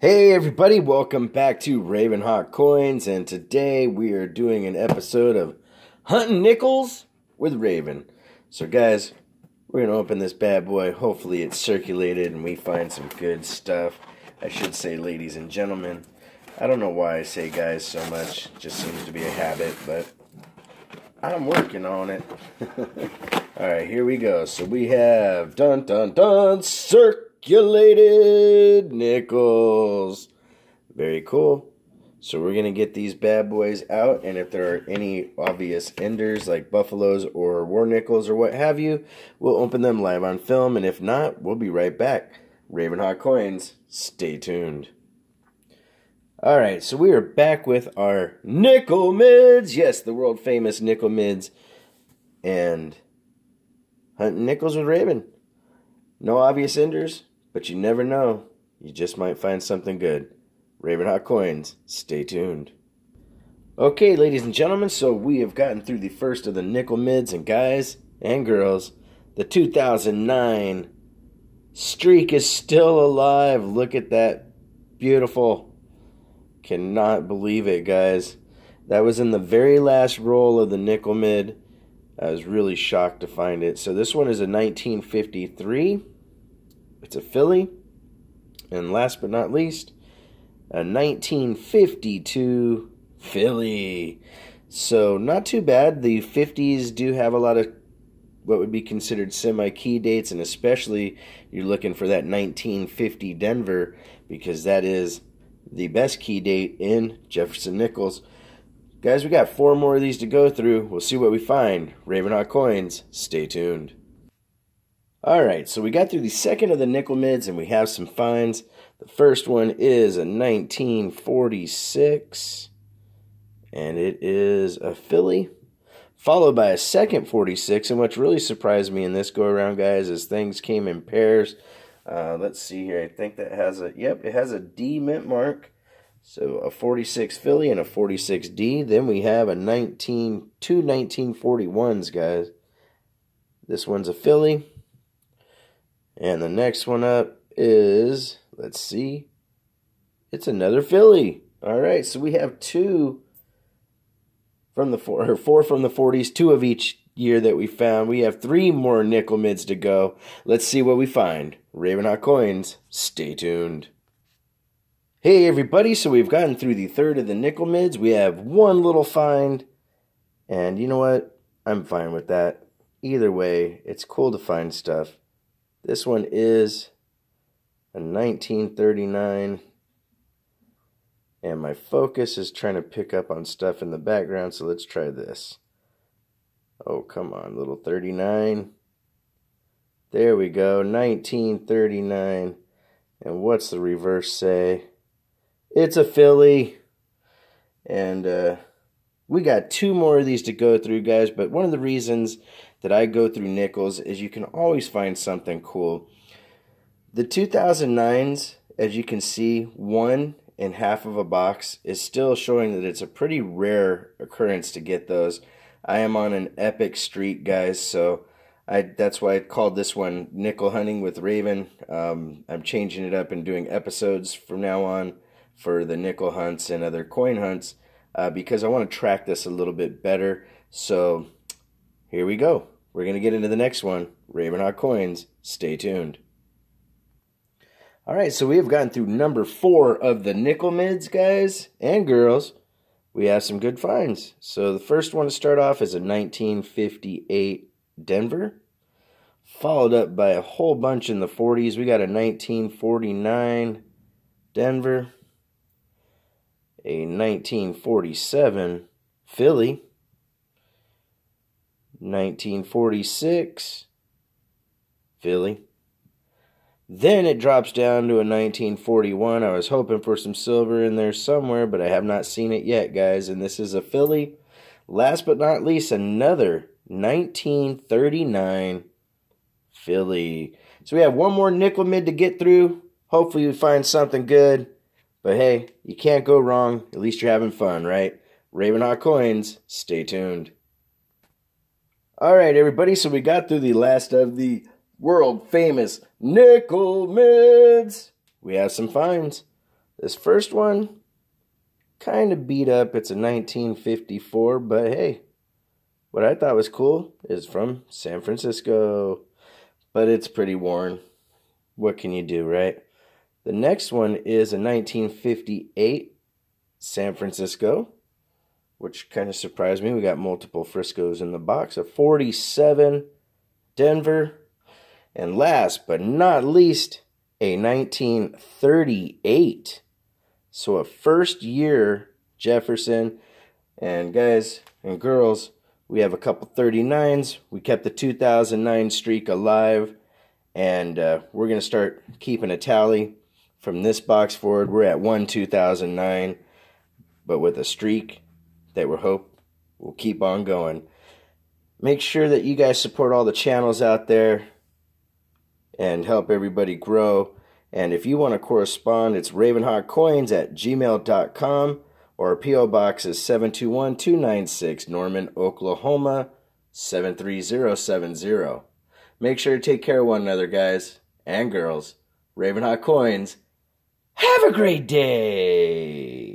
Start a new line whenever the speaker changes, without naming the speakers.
Hey everybody, welcome back to Ravenhawk Coins, and today we are doing an episode of Hunting Nickels with Raven. So guys, we're going to open this bad boy. Hopefully it's circulated and we find some good stuff. I should say ladies and gentlemen. I don't know why I say guys so much. It just seems to be a habit, but I'm working on it. Alright, here we go. So we have dun dun dun circ Calculated nickels. Very cool. So we're going to get these bad boys out, and if there are any obvious enders like buffaloes or war nickels or what have you, we'll open them live on film, and if not, we'll be right back. Ravenhawk Coins, stay tuned. Alright, so we are back with our nickel mids. Yes, the world famous nickel mids. And hunting nickels with Raven. No obvious enders, but you never know. You just might find something good. Ravenhawk Coins, stay tuned. Okay, ladies and gentlemen, so we have gotten through the first of the nickel mids, and guys and girls, the 2009 streak is still alive. Look at that. Beautiful. Cannot believe it, guys. That was in the very last roll of the nickel mid. I was really shocked to find it. So this one is a 1953. It's a Philly. And last but not least, a 1952 Philly. So, not too bad. The 50s do have a lot of what would be considered semi key dates, and especially you're looking for that 1950 Denver because that is the best key date in Jefferson Nickels. Guys, we got four more of these to go through. We'll see what we find. Ravenhawk Coins, stay tuned. All right, so we got through the second of the nickel mids and we have some finds. The first one is a 1946 and it is a Philly, followed by a second 46. And what really surprised me in this go around, guys, is things came in pairs. Uh, let's see here. I think that has a, yep, it has a D mint mark. So a 46 Philly and a 46D. Then we have a 19, two 1941s, guys. This one's a Philly. And the next one up is, let's see, it's another Philly. All right, so we have two from the four, or four from the 40s, two of each year that we found. We have three more nickel mids to go. Let's see what we find. Ravenhawk Coins, stay tuned. Hey everybody, so we've gotten through the third of the nickel mids. We have one little find, and you know what? I'm fine with that. Either way, it's cool to find stuff. This one is a 1939 and my focus is trying to pick up on stuff in the background so let's try this. Oh come on little 39 there we go 1939 and what's the reverse say? It's a Philly. And uh, we got two more of these to go through guys but one of the reasons that I go through nickels is you can always find something cool. The 2009s, as you can see, one in half of a box is still showing that it's a pretty rare occurrence to get those. I am on an epic streak, guys, so I that's why I called this one Nickel Hunting with Raven. Um, I'm changing it up and doing episodes from now on for the nickel hunts and other coin hunts uh, because I want to track this a little bit better. So here we go. We're going to get into the next one Ravenhawk Coins. Stay tuned. All right, so we have gotten through number four of the nickel mids, guys and girls. We have some good finds. So the first one to start off is a 1958 Denver, followed up by a whole bunch in the 40s. We got a 1949 Denver, a 1947 Philly, 1946, Philly. Then it drops down to a 1941. I was hoping for some silver in there somewhere, but I have not seen it yet, guys. And this is a Philly. Last but not least, another 1939 Philly. So we have one more nickel mid to get through. Hopefully we find something good. But hey, you can't go wrong. At least you're having fun, right? Ravenhawk Coins, stay tuned. All right, everybody. So we got through the last of the world famous nickel mids. We have some finds. This first one, kind of beat up. It's a 1954, but hey, what I thought was cool is from San Francisco, but it's pretty worn. What can you do, right? The next one is a 1958 San Francisco, which kind of surprised me. We got multiple Friscos in the box. A 47 Denver. And last but not least, a 1938. So a first year Jefferson. And guys and girls, we have a couple 39s. We kept the 2009 streak alive. And uh, we're going to start keeping a tally from this box forward. We're at 1 2009, but with a streak that we hope will keep on going. Make sure that you guys support all the channels out there and help everybody grow. And if you want to correspond, it's ravenhawkcoins at gmail.com or P.O. Box is 721 296 Norman, Oklahoma 73070. Make sure to take care of one another, guys and girls. Ravenhawk Coins. Have a great day!